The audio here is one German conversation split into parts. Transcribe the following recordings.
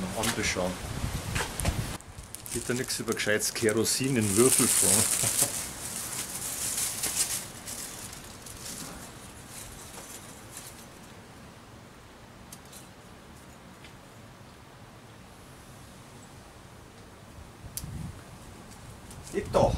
noch anbeschauen. Geht da nichts über gescheites Kerosin in Würfelform. Geht doch.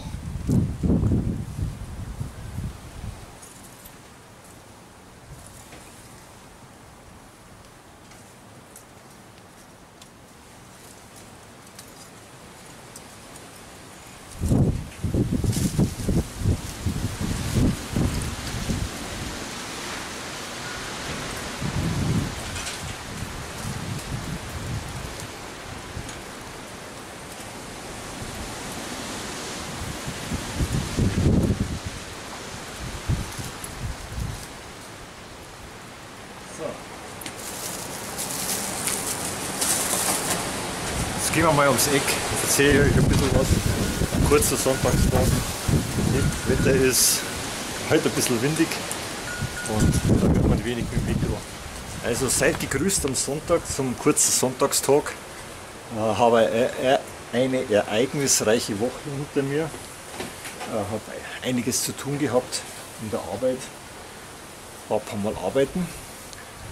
So. Jetzt gehen wir mal ums Eck. Jetzt erzähle ich euch ein bisschen was. Ein kurzer Sonntagstag. Wetter ist heute ein bisschen windig und da wird man wenig mit dem Mikro. Also seid gegrüßt am Sonntag zum kurzen Sonntagstag. Ich habe eine ereignisreiche Woche hinter mir. Ich habe einiges zu tun gehabt in der Arbeit. War ein paar Mal arbeiten.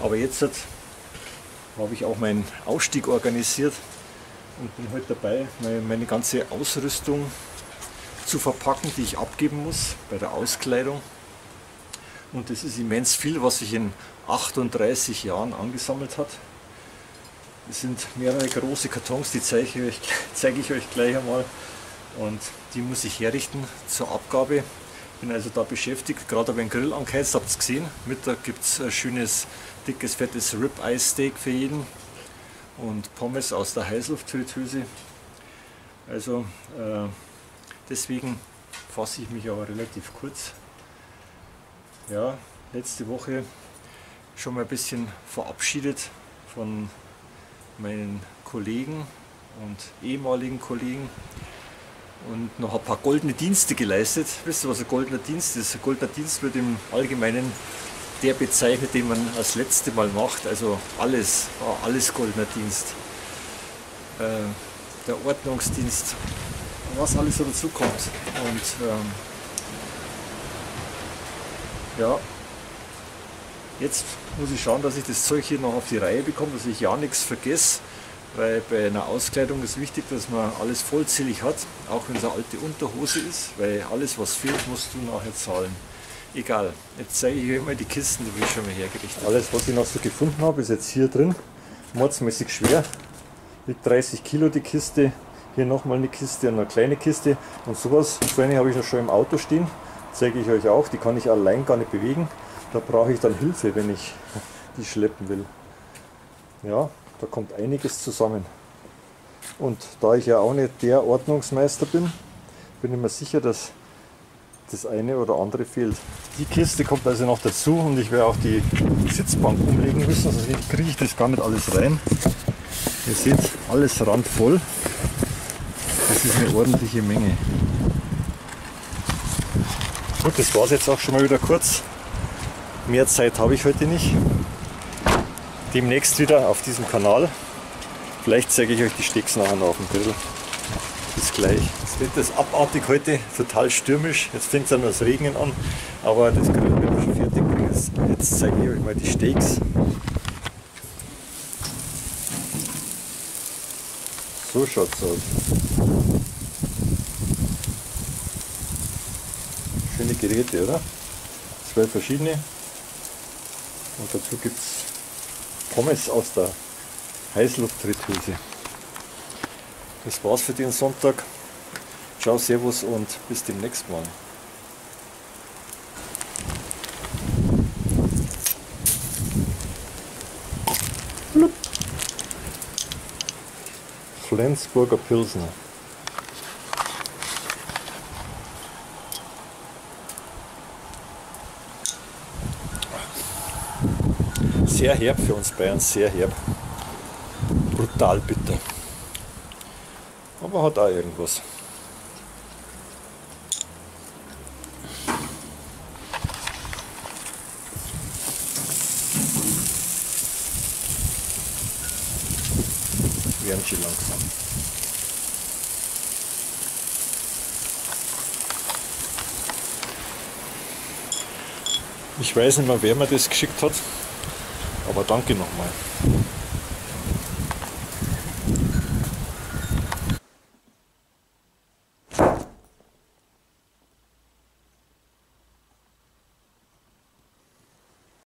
Aber jetzt habe ich auch meinen Ausstieg organisiert und bin heute dabei, meine, ganze Ausrüstung zu verpacken, die ich abgeben muss bei der Auskleidung. Und das ist immens viel, was sich in 38 Jahren angesammelt hat. Es sind mehrere große Kartons, die zeige ich euch, zeige ich euch gleich einmal. Und die muss ich herrichten zur Abgabe. Bin also da beschäftigt, gerade habe ich Grill angeheizt, habt ihr gesehen. Mittag gibt es ein schönes, dickes, fettes Rib-Eye Steak für jeden und Pommes aus der Heißluftfritteuse. Also äh, deswegen fasse ich mich aber relativ kurz. Ja, letzte Woche schon mal ein bisschen verabschiedet von meinen Kollegen und ehemaligen Kollegen und noch ein paar goldene Dienste geleistet. Wisst ihr, was ein goldener Dienst ist? Ein goldener Dienst wird im Allgemeinen der bezeichnet, den man als letzte Mal macht. Also alles, war alles goldener Dienst. Äh, der Ordnungsdienst, was alles so dazukommt. Und ähm, ja, jetzt muss ich schauen, dass ich das Zeug hier noch auf die Reihe bekomme, dass ich ja nichts vergesse. Weil bei einer Auskleidung ist wichtig, dass man alles vollzählig hat, auch wenn es eine alte Unterhose ist, weil alles was fehlt, musst du nachher zahlen. Egal, jetzt zeige ich euch mal die Kisten, die ich schon mal hergerichtet. Alles was ich noch so gefunden habe, ist jetzt hier drin, mordsmäßig schwer, wiegt 30 Kilo die Kiste, hier nochmal eine Kiste und eine kleine Kiste. Und sowas, so habe ich noch schon im Auto stehen, zeige ich euch auch, die kann ich allein gar nicht bewegen, da brauche ich dann Hilfe, wenn ich die schleppen will. Ja, da kommt einiges zusammen. Und da ich ja auch nicht der Ordnungsmeister bin, bin ich mir sicher, dass das eine oder andere fehlt. Die Kiste kommt also noch dazu und ich werde auch die Sitzbank umlegen müssen, sonst kriege ich das gar nicht alles rein. Ihr seht, alles randvoll. Das ist eine ordentliche Menge. Gut, das war es jetzt auch schon mal wieder kurz. Mehr Zeit habe ich heute nicht. Demnächst wieder auf diesem Kanal. Vielleicht zeige ich euch die Stecks nachher noch auf dem Grill. Bis gleich. Das Wetter ist abartig heute, total stürmisch. Jetzt fängt es an das Regnen an, aber das Grill wird schon fertig Jetzt zeige ich euch mal die Steaks. So schaut es aus. Schöne Geräte, oder? Zwei verschiedene. Und dazu gibt es Pommes aus der Heißluftfritteuse. Das war's für den Sonntag. Ciao, Servus und bis demnächst mal. Flensburger Pilsner. Sehr herb für uns Bayern, sehr herb. Brutal bitter. Aber hat auch irgendwas. Schön langsam. Ich weiß nicht mehr, wer mir das geschickt hat, aber danke nochmal.